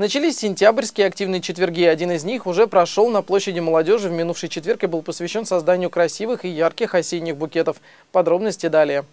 Начались сентябрьские активные четверги. Один из них уже прошел на площади молодежи в минувший четверг и был посвящен созданию красивых и ярких осенних букетов. Подробности далее.